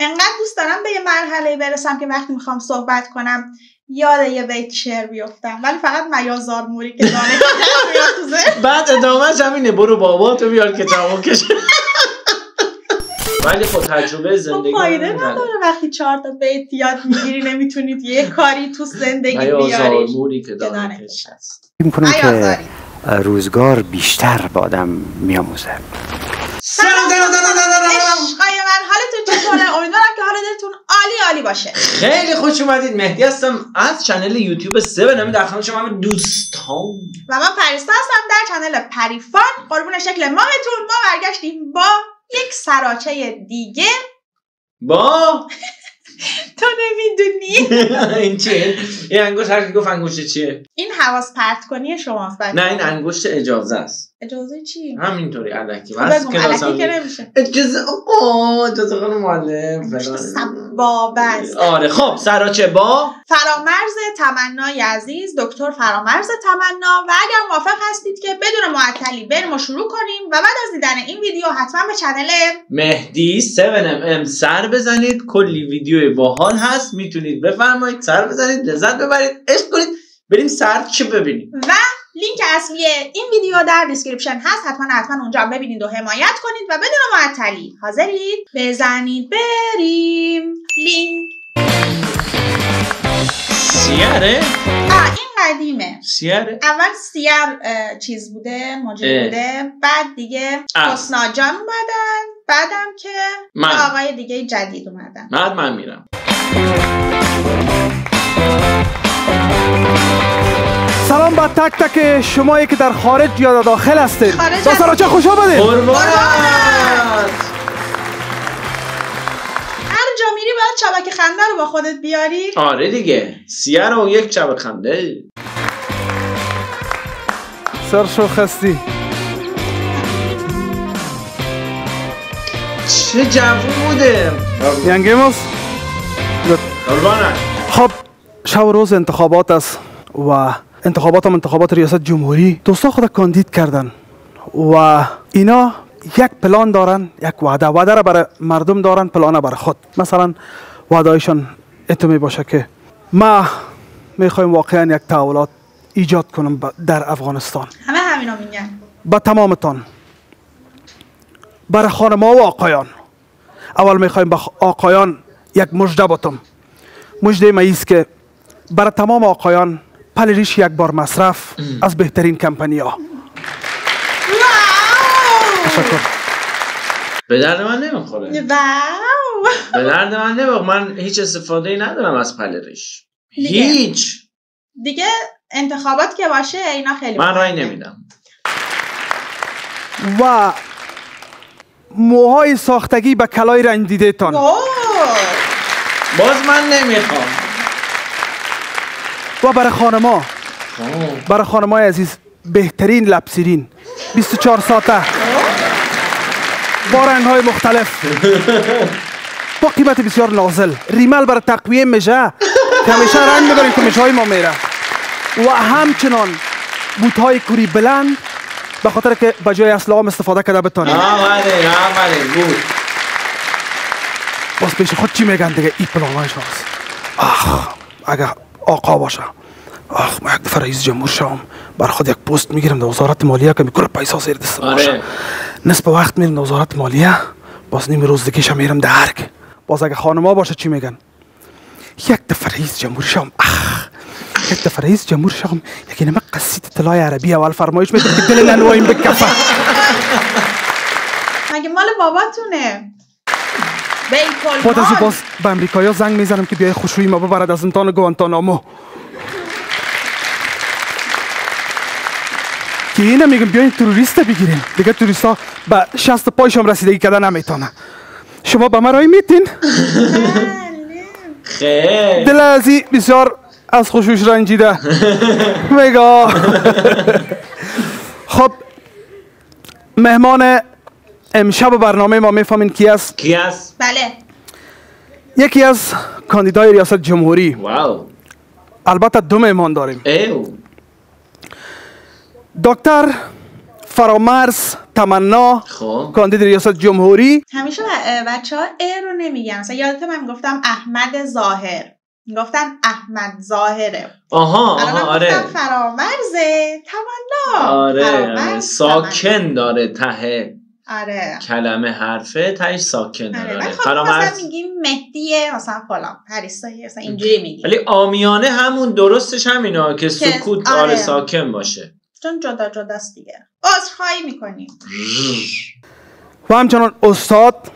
انقدر دوست دارم به یه مرحله برسم که وقتی می‌خوام صحبت کنم یاد یه بیت شعر بیفتم. ولی فقط میازار موری که دانه بعد ادامهش همینه برو بابا تو بیار کتابو کش. ولی خب تجربه خب زندگی فایده نداره وقتی چهار تا بیت یاد می‌گیری نمی‌تونید یه کاری تو زندگی بیاری موری که دانه کش می‌کنم که روزگار بیشتر با آدم میاموزه سلام سلام سلام سلام من حالتون چطوره امیدوارم که حال دلتون عالی عالی باشه. خیلی خوش اومدید. مهدی هستم از چنل یوتیوب 7 نمی در خدمت شما دوستان. و من پریستا هستم در چنل پریفان. قربون شکل ماهتون. ما برگشتیم با یک سراچه دیگه. با تو نمی‌دونی. این چیه؟ این انگشت هر گفت انگشت چیه؟ این حواس پرت کنی شماست نه این انگشت اجازه است. اجازه چی؟ همینطوری الکی. بس الکی که نمیشه. اجازه آقا اجازه خانم معلم سباب است آره خب سراچه با؟ فرامرز تمنای عزیز دکتر فرامرز تمنا. و اگر موافق هستید که بدون معطلی بریم و شروع کنیم. و بعد از دیدن این ویدیو حتما به چنل مهدی 7mm سر بزنید. کلی ویدیو باحال هست. می‌تونید بفرمایید سر بزنید لذت ببرید عشق کنید. بریم سر چه ببینیم. و لینک اصلی این ویدیو در دیسکریپشن هست. حتما حتما اونجا ببینید و حمایت کنید و بدون معطلی حاضرید. بزنید بریم. لینک. سیاره؟ آه این قدیمه. سیاره؟ اول سیر چیز بوده موجود بوده بعد دیگه جان اومدن. بعدم که من. آقای دیگه جدید اومدن. بعد من میرم. سلام با تک تک شمایی که در خارج یا داخل هستید با چه خوش آمدید هر جا میری باید چابک خنده رو با خودت بیاری. آره دیگه. سیه رو یک چابک خنده. سر شو خستی. چه جوون بوده. ینگیموس خب شب روز انتخابات است و انتخابات هم انتخابات ریاست جمهوری. دوستا خود کاندید کردن و اینا یک پلان دارن یک وعده وعده را برای مردم دارن پلان برای خود. مثلا وعدهایشان اتو باشه که ما می‌خوایم واقعا یک تحولات ایجاد کنم در افغانستان. همه همینا میگن. با تمامتان. برای خانما و آقایان. اول می‌خوایم با آقایان یک مجده باتم. مجده ما که برای تمام آقایان پلریش یک بار مصرف از بهترین کمپانی ها تشکر. به درد من نمی‌خوره. به درد من نمی‌خوره. من هیچ استفاده ای ندارم از پلریش هیچ. دیگه انتخابات که باشه اینا خیلی من رای نمیدم. و موهای ساختگی به کلای رنگ دیده تان باز من نمی‌خوام. و برای خانما. برای خانمای عزیز بهترین لبسیرین. 24 ساعته. با رنگ های مختلف. با قیمت بسیار نازل. ریمل برای تقویه مجه که همیشه رنگ میداریم که مجه های ما میره. و همچنان بوت های کوری بلند. به خاطر که به جای اسلام استفاده کرده بتانه آمده آمده بود. باز پیش خود چی میگن دیگه؟ ای پلان شماست. آخ اگه آقا باشه. آخ ما یک دفعه رئیس جمهور شام بر خود یک پست می‌گیرم. در وزارت مالیه که می‌کنه پیسا زیر دست باشه. نصف وقت میرم در وزارت مالیه. باز نیم روز دیگه شم میرم درک. باز اگه خانما باشه چی میگن؟ یک دفعه رئیس جمهور شام اخ یک دفعه رئیس جمهور شام یکی نمه قصید طلای عربی اول فرمایش میده. که دل ننوایم بکفه مگه مال باباتونه؟ بعد از باز به امریکایی زنگ می‌زنم که بیای خوشوی ما ببرد از امتحان گوانتانامو. که اینه میگم بیاین تروریست بگیریم دیگه توریست ها به شست پایشم رسیدگی کردن نمی‌تونه. شما به من رای میتین؟ خیلی دل ازی بسیار از خوشوش رنجیده. میگا خب مهمان امشب برنامه ما می‌فهمین کی است؟ کی است؟ بله. یکی از کاندیدای ریاست جمهوری. واو. البته دو مهمان داریم. ایو. دکتر فرامرز تمنا خب. کاندید ریاست جمهوری. همیشه بچه ها ا رو نمیگن. مثلا یادت من گفتم احمد ظاهر. گفتن احمد ظاهره. آها الان آها آره. فرامرزه تمنا. آره فرامرز، ساکن داره ته. آره. کلمه حرفه تهش ساکن آره داره ولی خب فرامرز مثلا میگیم مهدیه مثلا فلان پریسایی مثلا اینجوری میگیم. ولی آمیانه همون درستش همینا که سکوت آره. آره ساکن باشه. چون جدا جداست دیگه. عذرخواهی می‌کنیم. و همچنان استاد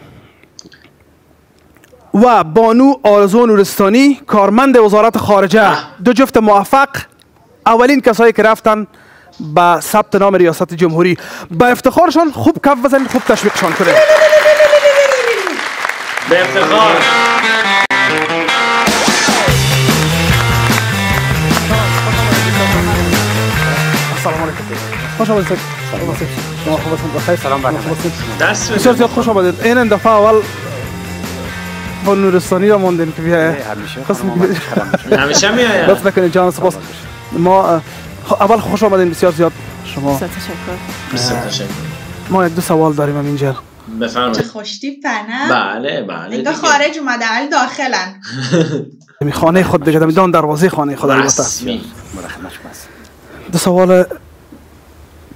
و بانو آرزو نورستانی کارمند وزارت خارجه. دو جفت موفق اولین کسایی که رفتن به ثبت نام ریاست جمهوری. به افتخارشان خوب کف بزنید خوب تشویقشان کنید. به افتخار. سلام علیکم. خوش آمدید. شما خوب هستید؟ بخیر سلام دست بسیار زیاد خوش آمدید. این دفعه اول با نورستانی را ماندین که بیایه. همیشه قسم خانم آمد. کرم همیشه میایم لطف نکنید جان سپاس. ما اول خوش آمدین بسیار زیاد شما. بسیار تشکر. بسیار تشکر. ما یک دو سوال داریم هم اینجا. چه بفرمایید خوشتیپ نه بله بله دیگه. خارج اومده ولی داخلن. می خانه خود دیگه دان دروازه خانه خود البته. دو سوال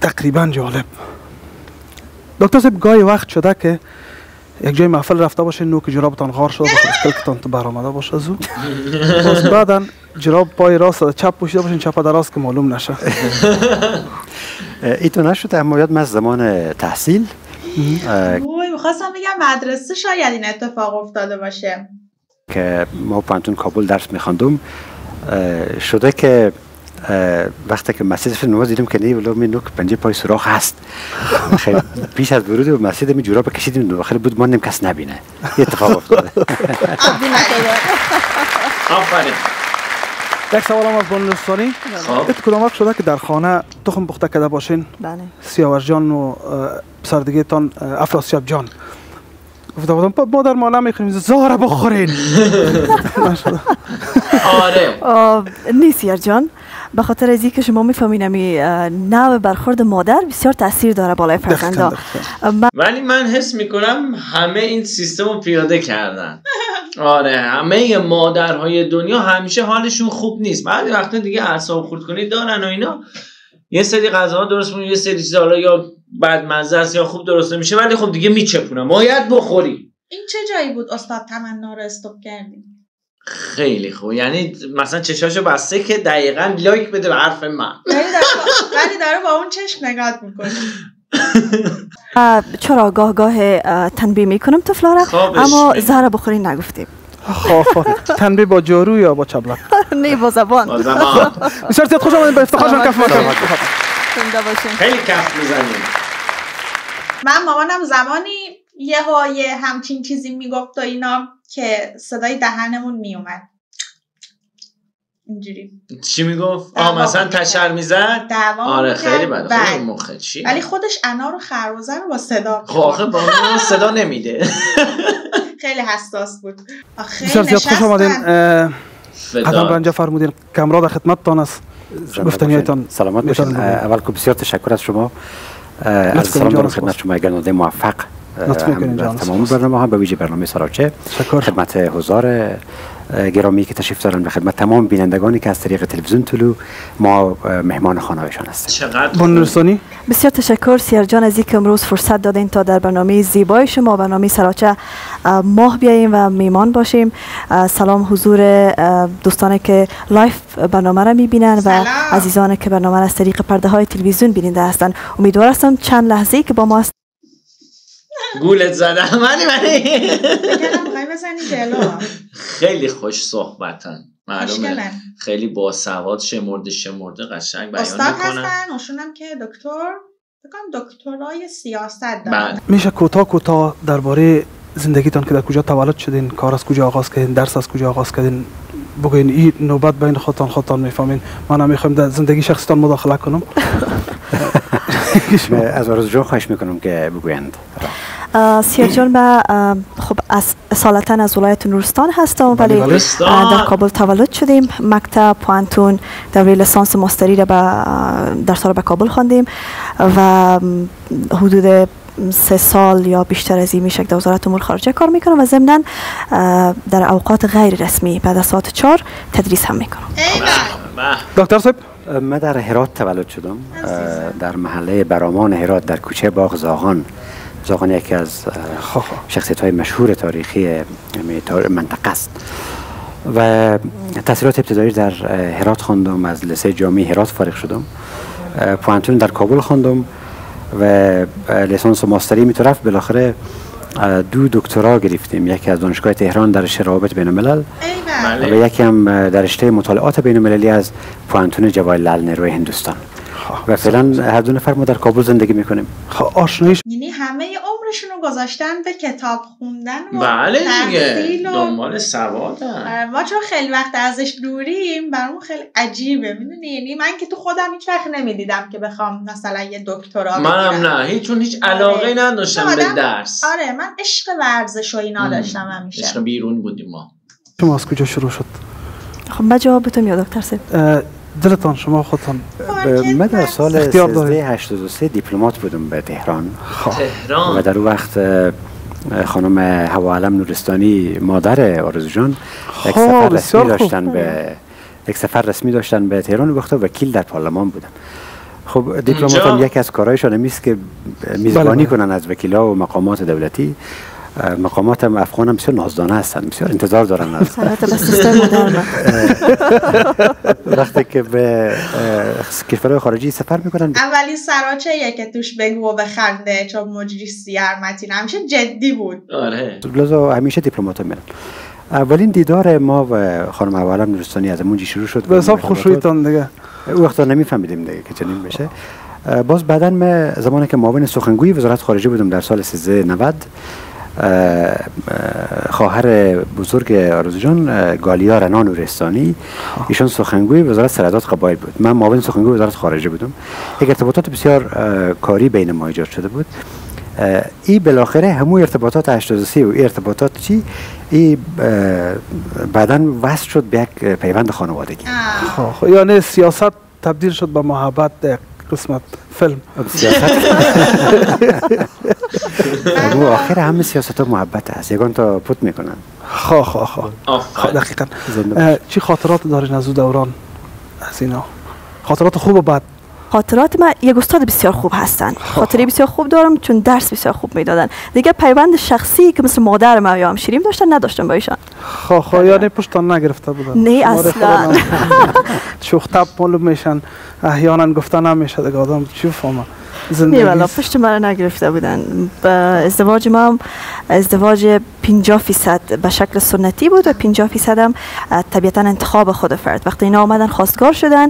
تقریبا جالب. دکتر صاحب گاهی وقت شده که یک جای محفل رفته باشه نوک جرابتان غار شده باشه اسکلکتان تو برآمده باشه از او. باز بعدا جراب پای راست و چپ پوشیده باشین چپ در راست که معلوم نشه. اه، این تو نشد اما یاد من زمان تحصیل. وای می‌خواستم بگم مدرسه شاید این اتفاق افتاده باشه. که ما پانتون کابل درس میخواندم. شده که وقتی که مسجد رفتیم نماز دیدیم که نه ولو می نوک پنجه پای سوراخ هست. خیلی پیش از ورود به مسجد می جوراب کشیدیم داخل بود ماندیم کس نبینه. یه اتفاق افتاده. آفرین. یک سوال هم از بانوستانی خب. ات کدام وقت شده که در خانه تخم پخته کرده باشین؟ بله. سیاوش جان و اه، پسر دیگه تان افراسیاب جان. گفته بودم "با مادر ما نمی‌خوریم زاره بخورین. نشده. آره. آه، نیست یار جان. به خاطر از که شما می‌فهمین امی اه، نوع برخورد مادر بسیار تاثیر داره بالای فرزندا ولی من حس می‌کنم همه این سیستم رو پیاده کردن. آره همه مادرهای دنیا همیشه حالشون خوب نیست. بعضی وقتا دیگه اعصاب خورد کنی دارن و اینا. یه سری غذاها درست می‌کنن یه سری چیزا حالا یا بد مزه است یا خوب درست نمیشه ولی خب دیگه میچپونن باید بخوری. این چه جایی بود؟ استاد تمنا رو استوب کردیم خیلی خوب. یعنی مثلا چشاشو بسته که دقیقا لایک بده به حرف من. ولی داره با- با اون چشم نگاه می‌کنه. چرا گاه گاه اه، تنبیه می‌کنم طفلا را خوابش اما. زهره بخورین نگفتیم. تنبیه با جارو یا با چبلک؟ نه با زبان. با زمان بسیار زیاد خوش آمدید. به افتخارشان سلامت کف خیلی کف می‌زنیم. من مامانم زمانی یه یه همچین چیزی می‌گفت و اینا که صدای دهنمون میومد اینجوری چی می‌گفت؟ آه مثلا. تشر می‌زد؟ آره. خیلی بده بله. خیلی مخه چی؟ ولی خودش انار و خربزه رو با صدا خب آخه با من صدا نمیده خیلی حساس بود آخه بسیار زیاد خوش آمدین اه، فدا. قدم رنجه فرمودین کمرا در خدمتتان است باشین. سلامت باشین. اول که بسیار تشکر از شما از سلام دارم. خدمت شما گرداننده موفق تمام. برنامه ها به ویژه برنامه سراچه تشکر خدمت حضار اه، گرامی که تشریف دارن و خدمت تمام بینندگانی که از طریق تلویزیون طلوع ما مهمان خانهایشان هستیم چقدر با خوب. نورستانی بسیار تشکر سیر جان از اینکه امروز فرصت دادین تا در برنامه زیبای شما برنامه سراچه اه، ما بیاییم و میمان باشیم سلام حضور اه، دوستانی که live برنامه را می‌بینن و. عزیزانی که برنامه را از طریق پرده های تلویزیون بیننده هستند امیدوار هستم چند لحظه که با ما گولت زدم بزنی جلو. خیلی خوش صحبتن. معلومه. خیلی باسواد شمرده شمرده قشنگ بیان استاد هستن اوشونم که دکتر بکنم دکترای سیاست دارن. بله. میشه کوتاه کوتاه درباره زندگیتان که در کجا تولد شدین کار از کجا آغاز کردین درس از کجا آغاز کردین بگوین این نوبت بین خودتان خودتان می‌فهمین. من هم می‌خوایم در زندگی شخصیتان مداخله کنم. از آرزو جان خواهش می‌کنم که بگویند. سیر جان من خب از اصالتا از ولایت نورستان هستم ولی بله. در کابل تولد شدیم مکتب پوانتون دوره لسانس ماستری را به در سال به کابل خواندیم و حدود سه سال یا بیشتر از این میشه که در وزارت امور خارجه کار می‌کنم و ضمنا در اوقات غیر رسمی بعد از ساعت چهار تدریس هم می‌کنم به. دکتر صاحب من در هرات تولد شدم در محله برامان هرات در کوچه باغ زاغان زاغان یکی از. شخصیت های مشهور تاریخی منطقه است. و تحصیلات ابتدایی در هرات خواندم. از لسه جامعه هرات فارغ شدم. پوانتون در کابل خواندم و لیسانس و ماستری می رفت بالاخره دو دکترا گرفتیم. یکی از دانشگاه تهران در رشته روابط بین الملل بله. و یکی هم در رشته مطالعات بین المللی از پوانتون جواهرلال نروی هندوستان. و فعلا هر دو نفر ما در کابل زندگی می‌کنیم. خب آشنایش یعنی همه عمرشون رو گذاشتن به کتاب خوندن و بله دیگه و- دنبال سوادن. ما چون خیلی وقت ازش دوریم برامون خیلی عجیبه. می‌دونی؟ یعنی من که تو خودم هیچ وقت نمی‌دیدم که بخوام مثلا یه دکترا منم. نه هیچ چون هیچ علاقه آره. نداشتم به درس. آره من عشق ورزش و اینا داشتم همیشه. عشق بیرون بودیم ما. شما از کجا شروع شد؟ خب من جواب بتم یا دکتر دلتان شما خودتان من در. سال اختیار دارید. 1383 دیپلمات بودم به تهران و تهران در اون وقت خانم هوا علم نورستانی مادر آرزو جان یک خب، سفر بسیار رسمی. داشتن به یک سفر رسمی داشتن به تهران و وقتا وکیل در پارلمان بودم خب دیپلمات هم یکی از کارهایشان هم است که میزبانی بله. کنن از وکیلا و مقامات دولتی مقامات هم افغان هم بسیار نازدانه هستند بسیار انتظار دارن از به وقتی که به کشورهای خارجی سفر می‌کنن. اولین سراچه که توش بگو و بخنده چون مجری سیار متین همیشه جدی بود. آره. لذا همیشه دیپلمات میرن اولین دیدار ما و خانم حوالم نورستانی از اونجی شروع شد. به حساب. خوشویتان دیگه. او وقتا نمیفهمیدیم دیگه که چنین بشه. باز بعدا من زمانی که معاون سخنگوی وزارت خارجه بودم در سال 1390 اه، اه، خواهر بزرگ آرزو جان گالیا رنا نورستانی. ایشون سخنگوی وزارت سرحدات قبایل بود. من معاون سخنگوی وزارت خارجه بودم. یک ارتباطات بسیار کاری بین ما ایجاد شده بود. ای بالاخره همون ارتباطات 83 و ای ارتباطات چی؟ ای بعدا وصل شد به یک پیوند خانوادگی. خب، خب، یعنی سیاست تبدیل شد به محبت قسمت فیلم سیاست و آخر همه سیاست ها محبت هست یگان تا پوت می‌کنن. خب خب خب. خب آفرین دقیقا. زنده اه، چی خاطرات دارین از او دوران؟ از اینا. خاطرات خوب و بد. خاطرات من یک استاد بسیار خوب هستن. خاطره بسیار خوب دارم چون درس بسیار خوب می‌دادن. دیگه پیوند شخصی که مثل مادر ما یا همشیریم داشتن نداشتم با ایشان. خب خب یعنی پشتان نگرفته بودن. نه، اصلاً. شوختب معلوم میشن. احیانا گفته نمیشه دیگه آدم چی فهمه؟ نه والا زندگی پشت مرا نگرفته بودن. با ازدواج ما هم ازدواج 50 فیصد به شکل سنتی بود و 50 فیصد هم طبیعتا انتخاب خود فرد. وقتی اینا آمدن خواستگار شدن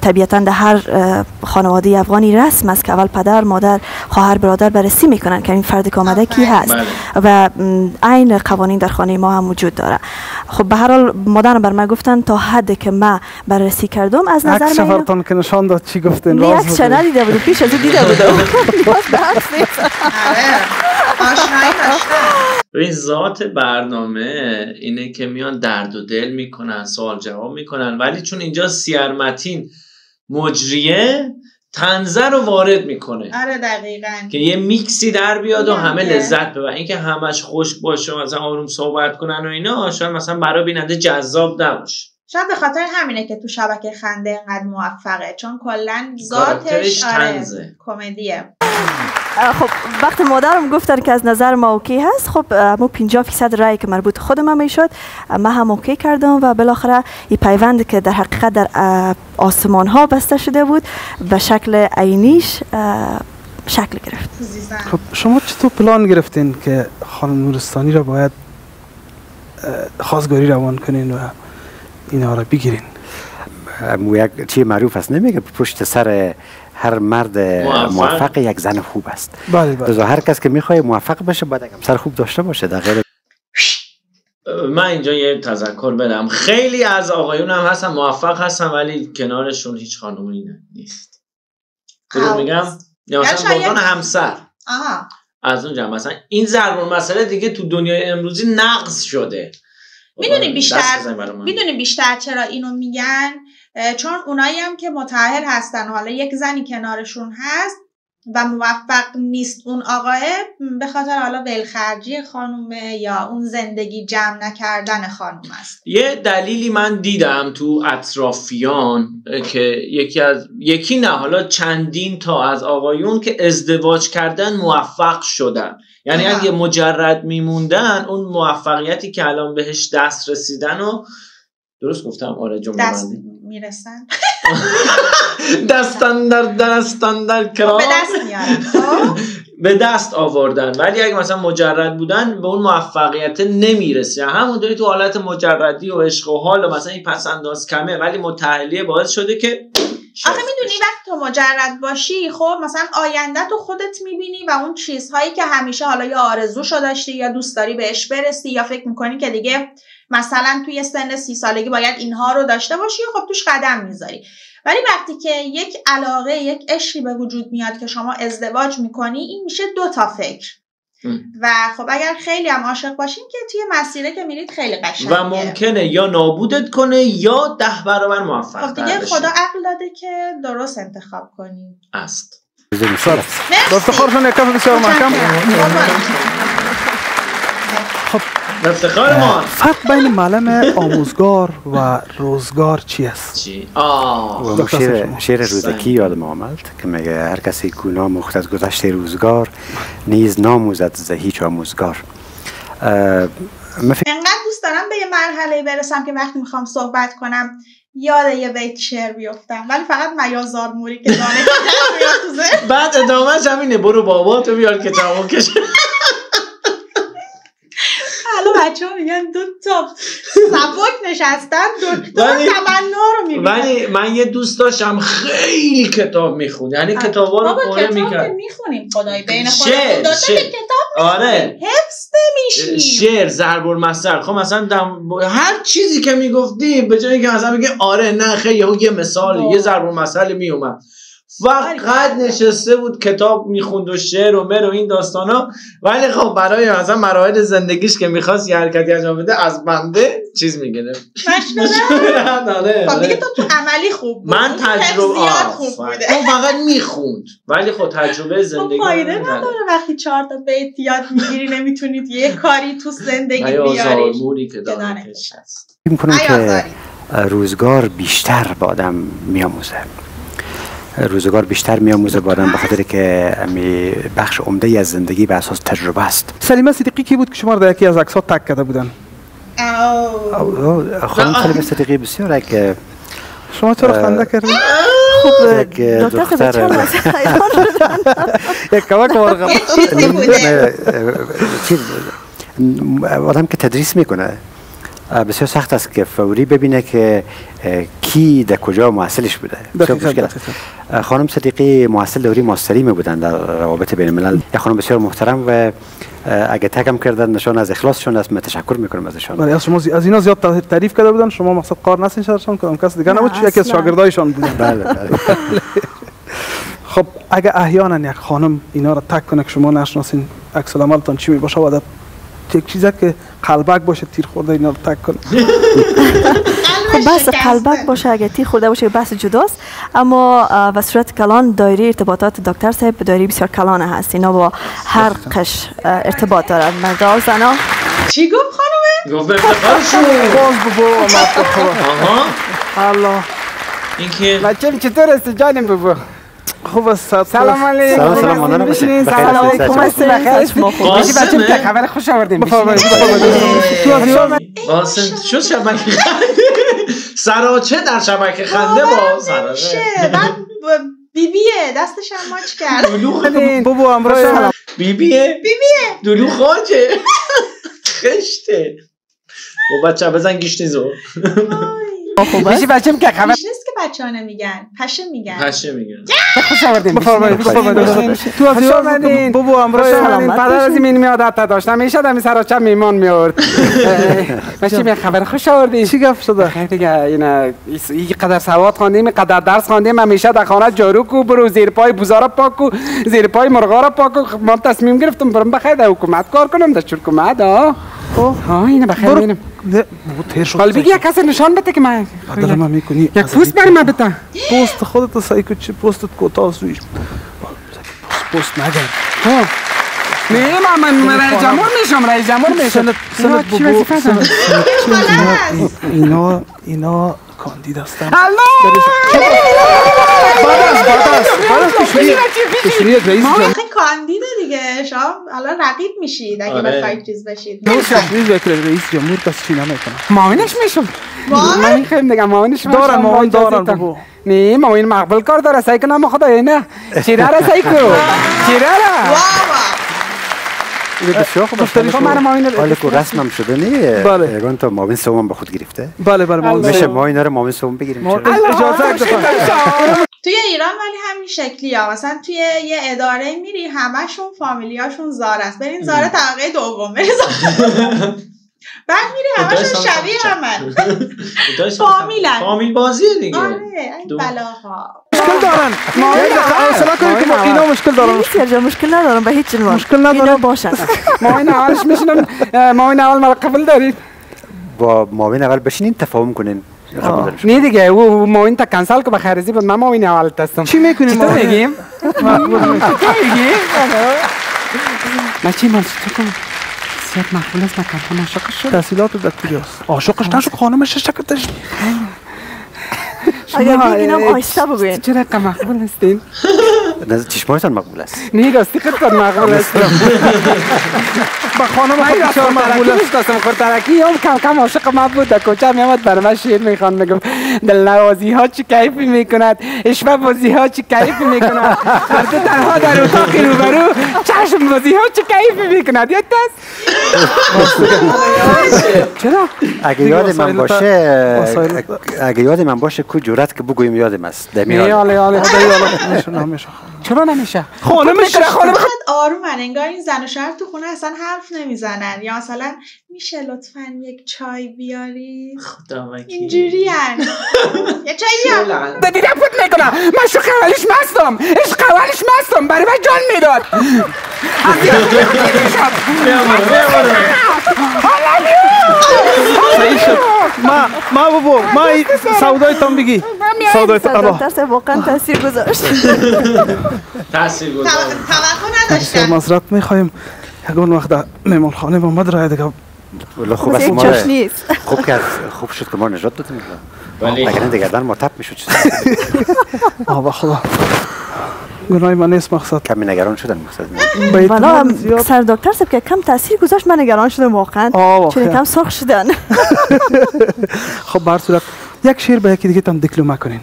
طبیعتا در هر خانواده افغانی رسم است که اول پدر مادر خواهر برادر بررسی می‌کنن که این فرد که آمده کی هست. بله. و عین قوانین در خانه ما هم وجود داره. خب به هر حال مادرم بر من گفتن تا حدی که من بررسی کردم از نظر من اینو- سفرتان که نشان داد چی گفتین نه راز. ندیده پیش او دیده. آره داشتم این ذات برنامه اینه که میان درد و دل می‌کنن سوال جواب می‌کنن ولی چون اینجا سیرمتین مجریه تنزه رو وارد می‌کنه آره دقیقا که یه میکسی در بیاد و همه لذت ببرن اینکه همش خوش باشه و مثلا آروم صحبت کنن و اینا شاید مثلا برای بیننده جذاب نباشه شاید به خاطر همینه که تو شبکه خنده اینقدر موفقه چون کلا ذاتش آره. کمدیه خب وقتی مادرم گفتن که از نظر ما اوکی هست خب مو 50 فیصد رای که مربوط خود من می‌شد من هم اوکی کردم و بالاخره این پیوند که در حقیقت در آسمان ها بسته شده بود به شکل عینیش شکل گرفت. خب شما چطور پلان گرفتین که خانم نورستانی را باید خواستگاری روان کنین و اینا را بگیرین. مو یک چی معروف است. نمیگه پشت سر هر مرد موفق. یک زن خوب است. بله بله. هر کس که می‌خواد موفق بشه باید یک سر خوب داشته باشه. در غیر من اینجا یه تذکر بدم. خیلی از آقایون هم هستن موفق هستن ولی کنارشون هیچ خانومی نیست. درست آه. میگم؟ یا مثلا شاید- عنوان همسر. آها. از اونجا مثلا این ضرب مسئله دیگه تو دنیای امروزی نقض شده. می‌دونی دست بیشتر بزنی برای من. می‌دونی بیشتر چرا اینو میگن؟ چون اونایی هم که متأهل هستن. و حالا یک زنی کنارشون هست و موفق نیست اون آقاه به خاطر حالا ولخرجی خانومه یا اون زندگی جمع نکردن خانوم است. یه دلیلی من دیدم تو اطرافیان که یکی از یکی نه حالا چندین تا از آقایون که ازدواج کردن موفق شدن. یعنی. اگه مجرد میموندن اون موفقیتی که الان بهش دست رسیدن و درست گفتم؟ آره جمله دست می‌رسن. دستن در دستن در کرام به دست میارن خب؟ به دست آوردن. ولی اگه مثلا مجرد بودن به اون موفقیت نمی‌رسه همونطوری تو حالت مجردی و عشق و حال و مثلا این پس انداز کمه ولی متحلیه باعث شده که آخه می‌دونی وقتی تو مجرد باشی خب مثلا آینده تو خودت می‌بینی و اون چیزهایی که همیشه حالا یا آرزوشو داشتی یا دوست داری بهش برسی یا فکر می‌کنی که دیگه مثلا توی سن سی سالگی باید اینها رو داشته باشی خب توش قدم می‌ذاری ولی وقتی که یک علاقه یک عشقی به وجود میاد که شما ازدواج می‌کنی این میشه دو تا فکر. و خب اگر خیلی هم عاشق باشین که توی مسیره که میرید خیلی قشنگه. و ممکنه یا نابودت کنه یا ده برابر موفق خب دیگه خدا عقل داده که درست انتخاب کنیم است. یک بسیار محکم. به افتخار ما فرق بین معلم آموزگار و روزگار چی است؟ چی؟ آه. شعر. شعر روزکی یادم آمد که میگه هر کسی کو ناموخت از گذشته روزگار نیز ناموزد ز هیچ آموزگار. انقدر دوست دارم به یه مرحله برسم که وقتی می‌خوام صحبت کنم یاد یه بیت شعر بیفتم. ولی فقط میازار موری که دانه. بعد ادامهش همینه برو بابا تو بیار کتابو کش. حالا میگن دو تا. سبک نشستن دکتر تمنا رو می‌بینن. ولی من یه دوست داشتم خیلی کتاب می‌خوند. یعنی کتابا رو بابا پاره کتاب که می‌کرد می‌خونیم خدای بین خودمون. که کتاب آره. حفظ نمیشیم. شعر ضرب المثل. خب مثلا دم... هر چیزی که می‌گفتی به جای اینکه مثلا بگی آره نه خیلی یه مثال. یه ضرب المثل میومد. فقط آره. نشسته بود کتاب می‌خوند و شعر و مر و این داستانا ولی خب برای مثلا مراحل زندگیش که می‌خواست یه حرکتی انجام بده از بنده چیز می‌گیره. مشغله خب دیگه تو تو عملی خوب بود. من تجربه خوب بوده. فقط می‌خوند. ولی خب تجربه خب زندگی فایده نداره. وقتی چهار تا بیت یاد می‌گیری نمی‌تونید یه کاری تو زندگی بیاری. موری که است می‌کنم که. روزگار بیشتر با آدم میآموزه روزگار بیشتر میآموزه با آدم به خاطر که امی بخش عمده ای از زندگی به اساس تجربه است سلیمه صدیقی کی بود که شما رو در یکی از عکس‌ها تک کرده بودن خانم سلیمه صدیقی بسیار که شما چرا اه. خنده کردید خب صاحب دختر-؟ یک کمک بوده چیز آدم که تدریس می‌کنه بسیار سخت است که فوری ببینه که اه، کی در کجا محصلش بوده. دقیقاً، خانم صدیقی محصل دوری ماستری می بودن در روابط بین الملل. یک خانم بسیار محترم و اگه تکم کردن نشان از اخلاصشون است من تشکر می‌کنم ازشان. بله از شما زی- از اینا زیاد تعریف کرده بودن شما مقصد قار نسین شدشان کدام کس دیگه نه، نبود یکی از. شاگردایشان بودن بله بله. خب اگه احیانا یک خانم اینا رو تک کنه که شما نشناسین عکس العملتان چی می باشه و یک چیزی که قلبک باشه تیر خورده اینا رو تک کنه. خب بحث قلبک باشه اگه تیر خورده باشه بحث جداست. اما به صورت کلان دایره ارتباطات دکتر صاحب به دایره بسیار کلانه هست. اینا با هر قش ارتباط دارد مردا و زنا. چی گفت خانومه؟ گفت به افتخارشون باز. آها. الله. این که بچه چطور است؟ جانم بابا خوب است سلام علیکم. سلام، سلام، مانا. بخیر. سلام علیکم. هستین بخیر شما خوب. بچه؟ که خبر خوش آوردیم. قاسم شد شبکه سراچه در شبکه خنده با سراچه. میشه بیبیه. دستش هم ماچ کرد. دلو. بابا امرای بیبیه؟ بیبیه. دلو خاجه. خشته. و بچه بزن گیش نیزو خوب بچه که خبر بچه ها نمیگن پشه میگن. پشه میگن. بفرمایید بفرمایید تو از آمدین بابا امروز پدر از. این میادت داشت همیشه دمی سر چپ میمان میورد ماشی می خبر خوش آوردین چی گفت شده خیلی دیگه اینا این قدر سواد خواندیم قدر درس خواندیم. همیشه در خانه جارو کو برو زیر پای بوزارا پاک کو زیر پای مرغا را پاک کو. ما تصمیم گرفتم برم بخیر در حکومت کار کنم در حکومت ها خب ها اینو بخیر برو بینم نه بابا تیر شد حالا بگی یک کسی نشان بده که من قدر من می‌کنی یک پوست بر من بده پست خودت سعی کن چی پستت کوتاه سویش پست نگم ها نه من من رئیس جمهور میشم رئیس جمهور میشم سنت سنت؟ اینا اینا کاندید الله! بعد از بعد از بعد از کشوری رئیس کاندیده دیگه شما الان رقیب میشید اگه آره. بخواید چیز بشید. کشوری وکیل رئیس جمهور کسی چی نمی‌کنه. مامینش میشم. من خیلی دیگه مامینش میشم دارن، مامان تان. بابا. نه مامان مقبول کار داره. سعی کنم خدا نه. چیره را سعی واو واو این بسیار خوب است خب من مامان حالا که رسم هم شده نی بله. یگان تا معاون سوم به خود گرفته. بله بله ما میشه ما اینا رو معاون سوم بگیریم ما؟ اجازه توی ایران ولی همین شکلی ها مثلا توی یه اداره میری همشون فامیلیاشون زار است. برین زار طبقه دوم. برین زار بعد میری همشون شبیه همن فامیلن. فامیل بازیه دیگه. آره این. بلاها مشکل دارن حوصله کنید که ما اینا مشکل دارن جان مشکل ندارم به هیچ عنوان مشکل ندارم. باشن مامان اولش میشنم مامان اول مرا قبول دارید با معاون اول بشینین تفاهم کنین. نه دیگه او مامان تا کنسل که بخیرزی بود من مامان اول تستم چی می‌کنیم چطور ما میگیم من چی من چطور کنم سیاد مقبول است نکنم عاشقش شد تحصیلات در کجاست عاشقش نشو خانمش شکتش اگر بگینم آیسته بگوین چرا که مقبول هستین نظر چشمایتان مقبول است. نه راستی خودتان مقبول هستم با خانم من خود بسیار مقبول مقبول است. می‌شناسم خورترکی هم کم کم عاشق من بود. در کوچه میامد برای من شعر می‌خوان میگم دل نوازی ها چی کیفی می‌کند؟ اشوه بازی ها چی کیفی می‌کند؟ هر دو تنها در اتاق روبرو چشم بازی ها چی کیفی می‌کند؟ یاد دست. چرا؟ اگه یاد من باشه اگه یاد من باشه کو جرأت که بگویم یادم است. نه دمیال آله آله چرا نمیشه؟ خانمش می‌کنه خانم آرومن انگار این زن و شوهر تو خونه اصلا حرف نمی‌زنن. یا مثلا میشه لطفا یک چای بیاری خدا. اینجوری یه چای بیار. دیدم پود می‌کنم من شو قوالیش مستم. اش قوالیش مستم. برای من جان می‌داد. ما ما بابا ما این سودایتان بگی. دکتر صاحب واقعا تاثیر گذاشت. تاثیر گذار توقع نداشتن. مذرت می‌خوایم یگان وقت در مهمان خانه آمد رای دیگه. والله خوب است ما خوب کرد. خوب شد که ما نجات دادیم. ولی اگر دیگه ما تپ می‌شد. آه با خدا. گناه من نیست مقصد. کمی نگران شدن مقصد زیاد سر دکتر صاحب که کم تاثیر گذاشت من نگران شدم واقعا. چون کم سرخ شدن. خب به هر صورت یک شیر به یکی دیگه تان دیکلومه کنین.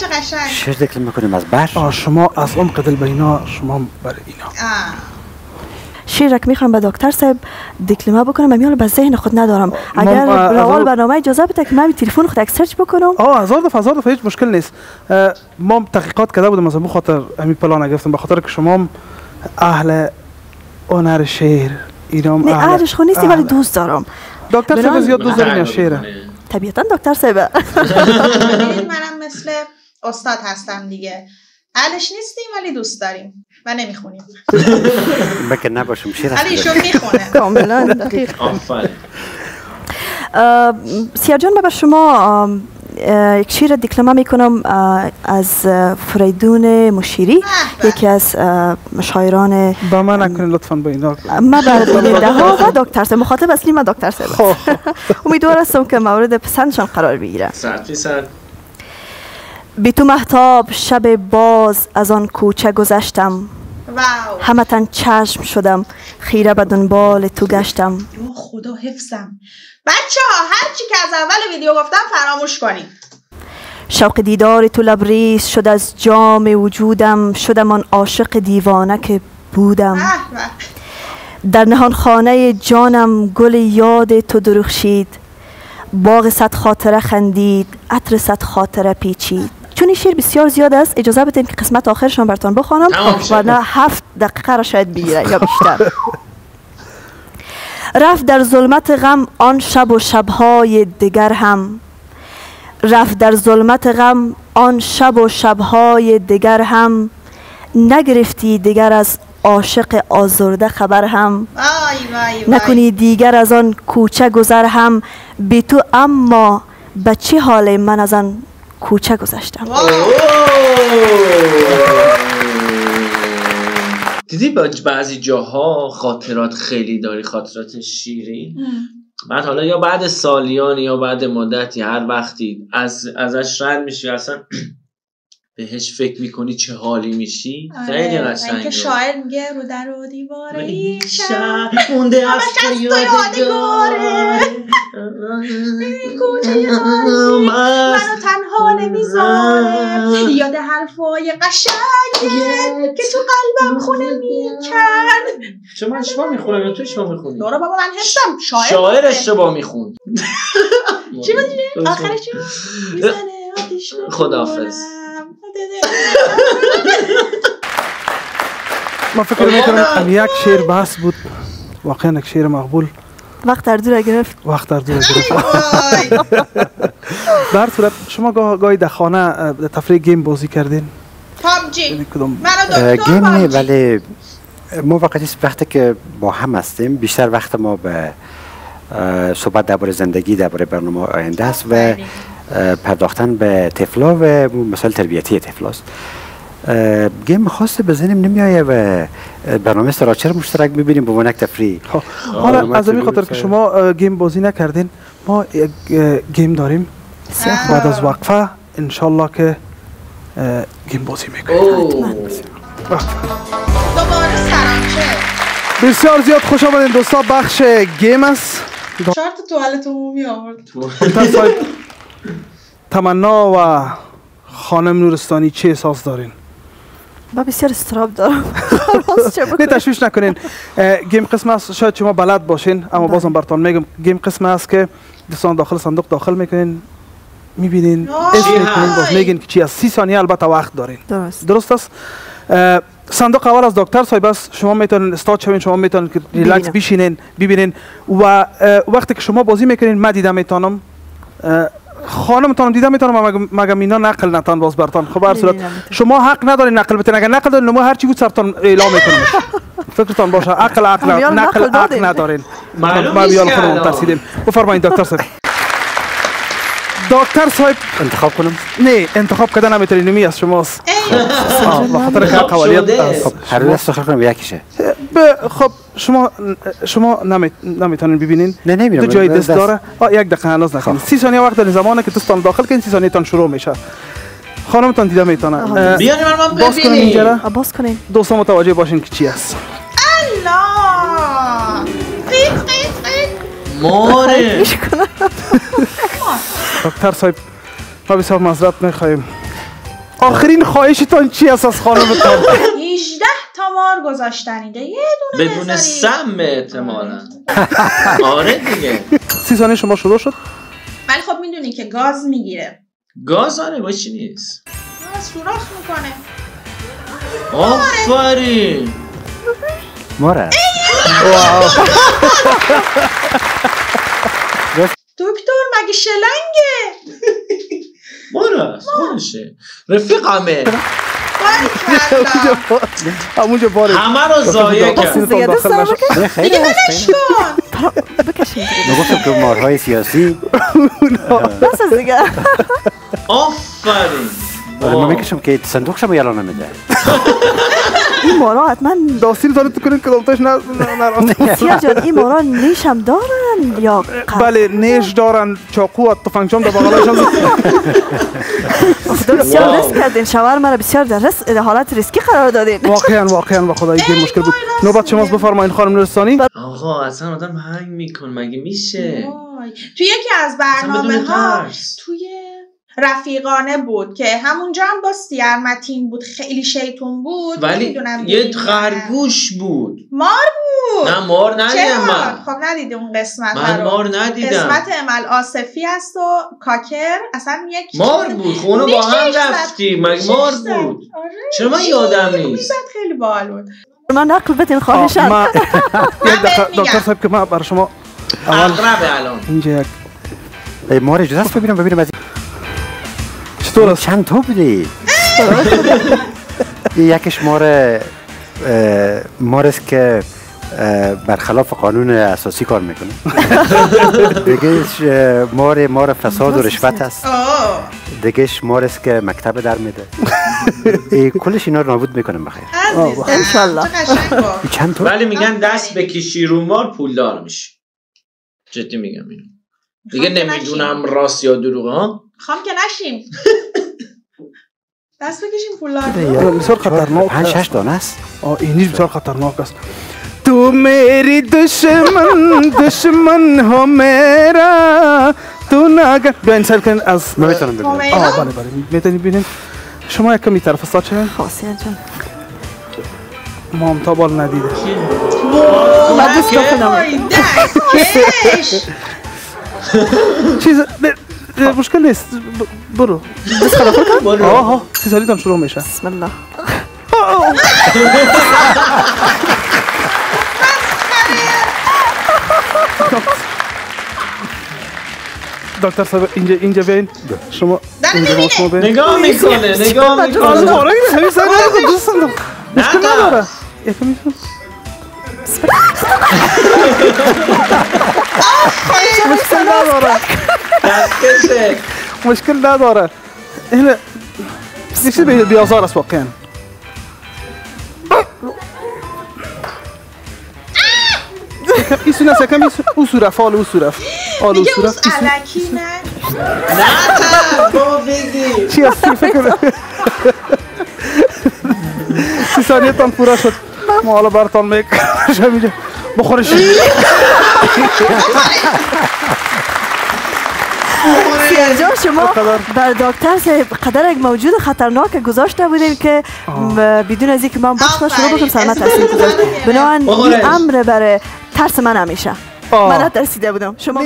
چه قشنگ. شیر دکل می‌کنیم از بر؟ آه شما از عمق دل به اینا شما برای اینا. آه. شیرک می‌خوام به دکتر صاحب دیکلمه بکنم امیال به ذهن خود ندارم. اگر روال برنامه اجازه بده که من تلفن خود یک سرچ بکنم. آه هزار دفعه هزار دفعه هیچ مشکل نیست. ما تحقیقات کرده بودم از همون خاطر همین پلان گرفتم. به خاطر که شما اهل هنر شعر نه اهل- اهلش خود نیستی ولی. دوست دارم. دکتر صاحب زیاد دوست داریم یا شعره طبیعتا دکتر ببینید منم مثل استاد هستم دیگه. اهلش نیستیم ولی دوست داریم و نمی‌خونیم. بکر نباشم شیر ولی ایشون می‌خونه. کاملا دقیق سیاه جان به شما یک شیر دیکلمه می‌کنم؟ از فریدون مشیری. یکی از اه، شاعران با من نکنین لطفا به اینا. ما بر بیننده ها و دکتر صاحب مخاطب اصلی ما دکتر صاحب خب امیدوار هستم که مورد پسندشان قرار بگیره بی تو محتاب شب باز از آن کوچه گذشتم. همتن چشم شدم خیره به دنبال تو گشتم. یا خدا حفظم. بچه ها هر چی که از اول ویدیو گفتم فراموش کنید. شوق دیدار تو لبریز شد از جام وجودم شدم آن عاشق دیوانه که بودم. در نهان خانه جانم گل یاد تو درخشید. باغ صد خاطره خندید عطر صد خاطره پیچید. چون این شعر بسیار زیاد است اجازه بدین که قسمت آخرشان براتون بخوانم. شد. و نه هفت دقیقه را شاید بگیره یا بیشتر. رفت در ظلمت غم آن شب و شبهای دیگر هم. رفت در ظلمت غم آن شب و شبهای دیگر هم. نگرفتی دیگر از عاشق آزرده خبر هم. وای وای وای. نکنی دیگر از آن کوچه گذر هم. بی تو اما به چه حال من از آن کوچه گذشتم وای. دیدی بعضی جاها خاطرات خیلی داری خاطرات شیرین؟ بعد حالا یا بعد سالیان یا بعد مدتی هر وقتی از ازش رد میشی اصلا بهش فکر می‌کنی چه حالی میشی؟ خیلی آره، و قشنگه. اینکه شاعر میگه رو در و دیوار این شهر شهر مونده از یادگاره. ببین منو تنها نمی‌ذاره. یاد حرفای قشنگه که تو قلبم خونه می‌کرد. چه من اشتباه می‌خونم؟ یا تو اشتباه می‌خونی؟ دورا بابا من حسم. شاعر شاعر. اشتباه می‌خوند. چی بود آخرش چی؟ خداحافظ. من فکر می‌کنم یک شعر بس بود. واقعا یک شعر مقبول. وقت در دور گرفت. وقت در دور گرفت. در صورت شما گاه گاهی در خانه تفریح گیم بازی کردین؟ پابجی یعنی گیم نه ولی ما وقتی است وقتی که با هم هستیم بیشتر وقت ما به صحبت درباره زندگی درباره برنامه آینده است و. اه، پرداختن به طفلا و مسائل تربیتی طفلاست اه، گیم خاص به ذهنم نمیآیه و برنامه سراچر مشترک ببینیم به عنوان یک تفریح. خب، حالا معلومات از همین خاطر که. شما گیم بازی نکردین ما یک گیم داریم. بعد از وقفه انشالله که گیم بازی می‌کنیم. بسیار زیاد خوش آمدین دوستا بخش گیم است. چهار تا توالت عمومی آورد تمنا و خانم نورستانی چه احساس دارین؟ با بسیار اضطراب دارم چه نه؟ تشویش نکنین game قسم است شاید شما بلد باشین اما بله. بازم براتون میگم game قسم است که دوستان داخل صندوق داخل می‌کنین می‌بینین. اسم می‌کنین باز؟ میگین که چی است سی ثانیه البته وقت دارین درست درست است صندوق اول از دکتر صاحب است شما می‌تونین استارت شوین شما می‌تونین که ریلکس. بشینین ببینین و وقتی که شما بازی می‌کنین من دیده می‌تونم خانمتان دیده می‌تونم مگه- مگه اینا نقل نتان باز برتان خب هر صورت. شما حق ندارین نقل بتین اگر نقل دارین نمو هر چی بود سرتان اعلام می‌کنم. فکرتان باشه عقل عقل همیان نقل نقل عقل. ندارین. ما که خودمون. ترسیدیم بفرمایید دکتر صاحب. دکتر صاحب. انتخاب کنم؟ نه انتخاب کردن نمی‌تونین. نمی از شماست. به خاطر شده. است. خب. هر روز سخن کنم یکیشه. ب- خب شما شما نمی نمی‌تونین ببینین؟ نه نمیرم دو جای دست- داره؟ آه یک دقیقه هنوز نکنین سی ثانیه وقت دارین زمانی که دوستان داخل کنین سی ثانیه تان شروع میشه. خانمتان دیده می‌تونه. بیاریم من باز کنیم اینجا. باز کنین. دوستان متوجه باشین که چی است. الله. قیق قیق ماره دکتر صاحب ما بسیار معذرت می‌خواهیم آخرین خواهشتان چی است از خانمتان 18 تا مار گذاشتن اینجا یه دونه بدون. سم احتمالا. آره. دیگه. سی ثانیه شما شروع شد؟ ولی خب می‌دونی که گاز می‌گیره. گاز آره با چی نیست؟ گاز سوراخ می‌کنه. آفرین. ماره. دکتر مگه شلنگه؟ است خودشه رفیقمه همونجا باری همه رو ضایع کرد. دیگه هست کن. نگفتم که مارهای سیاسی. بس از دیگه. آفرین. آره، من می‌کشم که صندوق شما یالا نمیده این مارا حتما داستین دارید کنید که دلتش نه نه- نه سیاه جان این مارا نیش هم دارن یا؟ بله نیش دارن چاقو و تفنگچام در بغلشان بسیار. ریسک کردین شوهر مرا بسیار در حالت ریسکی قرار دادین واقعا واقعا به خدای گیر مشکل بود نوبت شماست بفرمایید خانم نورستانی آقا اصلا آدم هنگ میکن مگه میشه وای. توی یکی از برنامه ها. توی رفیقانه بود که همونجا هم با سیر متین بود خیلی شیطون بود ولی یه. خرگوش بود. مار بود. نه مار ندیدم چرا من. خب ندیدی اون قسمت من رو. مار ندیدم. قسمت امل آصفی است و کاکر اصلا یک مار بود خونو با هم. رفتیم. مار. بود؟ آره. چرا من یادم نیست؟ خیلی بال بود. من نقل بدین آه، خواهشم ما. دکتر صاحب که ما برای شما اول اقربه الان. اینجا یک ای، مار اجازه است ببینم ببینم از است چند تا بودی یکش مار که برخلاف قانون اساسی کار می‌کنه دیگهش مار مار فساد و رشوت است دیگهش مار است که مکتب در میده ای، کلش اینا رو نابود می‌کنم بخیر انشالله. چند تا ولی میگن دست آفرین. بکشی رو مار پولدار میشی جدی میگم اینو دیگه نمی‌دونم. راست یا دروغ ها می‌خوام که نشیم. دست بکشیم پولار بسیار خطرناک است. شش دانه است؟ آه اینیش بسیار خطرناک است. تو میری دشمن دشمن ها میرا تو نگه بیاین سر کن از من می‌تونم ببینم؟ آه بله بله. می‌تونی ببینین. شما یک کمی طرف استاد شوین خاصیت جان. ما هم تا بال ندیده. چیز مشکل نیست برو برو. آه آه سی سالیدم شروع میشه بسم الله دکتر صاحب اینجا اینجا بیاین شما اینجا. شما بیاین نگاه می‌کنه نگاه آره می‌کنه آره همین سر نداره دوستم دارم مشکل. نداره یکم می‌تونم مشكل نظره مشكل نظره هنا ليش تبي بيوزار اسواقين؟ إيش الناس يعني؟ كم؟ إيش اسورف اول اسورف اول اسورف لا فكر في ثانية تنفرشت ما على بارتون ميك شو بخورش سیار شما. بر دکتر صاحب قدر یک موجود خطرناک گذاشته بودیم که بدون از اینکه من بخش آفرین. بکنم سلامت هستیم گذاشت. بنابراین. این امر برای ترس من همیشه. من نترسیده بودم شما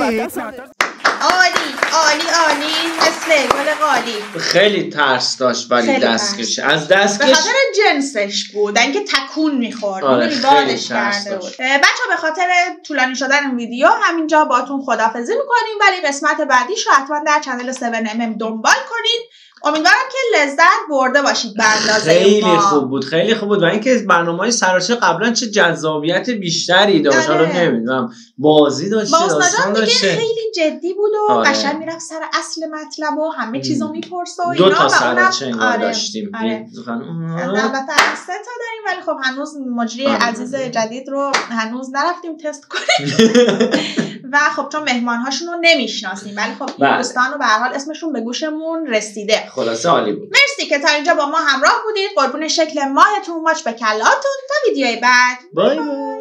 عالی عالی مثل گل قالی. خیلی ترس داشت ولی دستکش از به دستکش خاطر جنسش بود اینکه تکون می‌خورد آره، آره خیلی ترس کرده بود. داشت. بچه به خاطر طولانی شدن این ویدیو همینجا باتون خدافزی می‌کنیم. ولی قسمت بعدیش رو حتما در چنل 7mm دنبال کنید امیدوارم که لذت برده باشید به اندازه خیلی ما. خوب بود خیلی خوب بود. و اینکه برنامه های سراسر قبلا چه جذابیت بیشتری داشت. حالا آره. نمی‌دونم. بازی داشته داستان داشته. خیلی جدی بود و آره. قشنگ می‌رفت سر اصل مطلب و همه چیزو می‌پرسه و دو اینا تا و اونم- سرچه انگار آره، داشتیم. آره. البته سه تا داریم ولی خب هنوز مجری آره. عزیز جدید رو هنوز نرفتیم تست کنیم. و خب چون مهمان هاشون رو نمی‌شناسیم ولی خب این بله. دوستان رو به هر حال اسمشون به گوشمون رسیده. خلاصه عالی بود. مرسی که تا اینجا با ما همراه بودید. قربون شکل ماهتون ماچ به کلاتون تا ویدیوی بعد. بای بای.